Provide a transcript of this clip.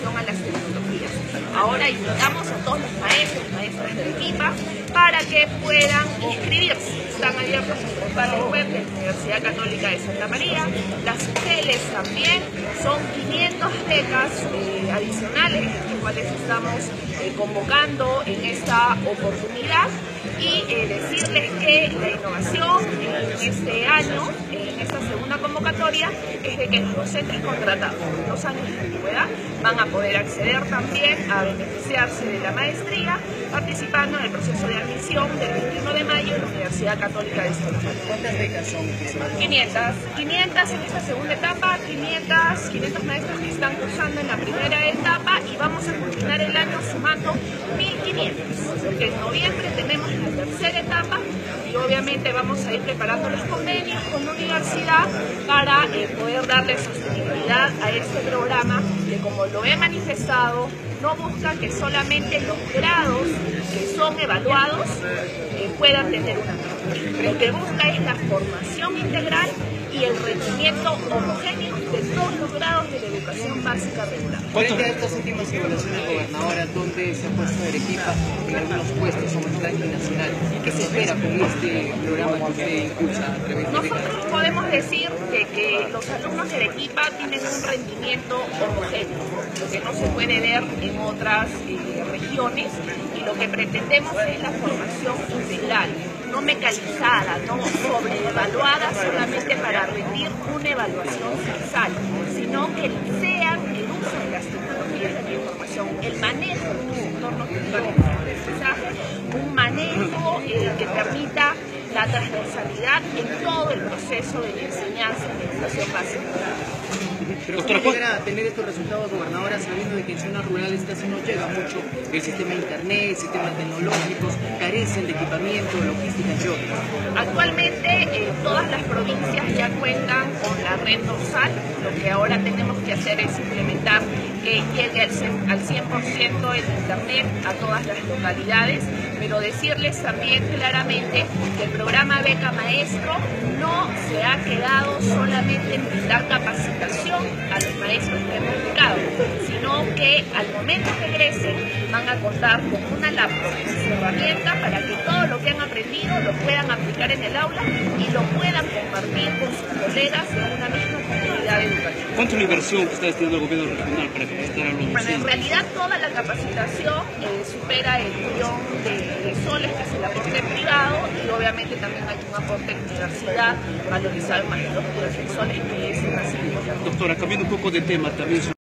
a las tecnologías. Ahora invitamos a todos los maestros, maestras de equipa, para que puedan inscribirse. Están abiertos los portales web de la Universidad Católica de Santa María. Las teles también son 500 becas eh, adicionales, las cuales estamos eh, convocando en esta oportunidad y eh, decirles que la innovación en este año, en esta segunda convocatoria, es de que los docentes contratados en dos años de antigüedad van a poder acceder también a beneficiarse de la maestría participando en el proceso de admisión del 21 de mayo en la Universidad Católica de María. ¿Cuántas becas son? 500, 500 en esta segunda etapa, 500, 500 maestros que están cursando en la primera etapa el año sumando 1500, porque en noviembre tenemos la tercera etapa y obviamente vamos a ir preparando los convenios con la universidad para eh, poder darle sostenibilidad a este programa que como lo he manifestado no busca que solamente los grados que son evaluados eh, puedan tener una nota. Lo que busca es la formación integral y el rendimiento homogéneo de todos los grados de la educación básica regular. Frente a estas últimas evaluaciones gobernadoras, donde se ha puesto Arequipa en algunos puestos como el ranking nacional, ¿qué se espera con este programa que usted impulsa a través de? Nosotros podemos decir que, que los alumnos de Arequipa tienen un rendimiento homogéneo, lo que no se puede ver en otras eh, regiones y lo que pretendemos es la formación integral, no mecanizada, no sobreevaluada solamente una evaluación censal, sino que sean el uso de las tecnologías de la información, el manejo de los entornos virtuales de aprendizaje, un manejo eh, que permita la transversalidad en todo el proceso de enseñanza en la educación básica. Pero ¿cómo llegar a tener estos resultados gobernadora sabiendo de que en zonas rurales casi no llega mucho el sistema de internet, sistemas tecnológicos, carecen de equipamiento, logística y otros? Actualmente eh, todas las provincias ya cuentan con la red dorsal, lo que ahora tenemos que hacer es implementar que llegue al 100%, al 100 el internet a todas las localidades, pero decirles también claramente que el programa Beca Maestro no se ha quedado solamente en brindar capacitación a los maestros que hemos becado, sino que al momento que egresen van a contar con una laptop y herramienta para que todo lo que han aprendido lo puedan aplicar en el aula y lo puedan compartir con sus colegas en una misma comunidad educativa. ¿Cuánto es la inversión que está destinando el gobierno regional para capacitar a los Bueno, en realidad toda la capacitación eh, supera el millón de, de soles que es el aporte privado y obviamente también hay un aporte de universidad valorizado más de los 10 soles que es el. Doctora, cambiando un poco de tema, también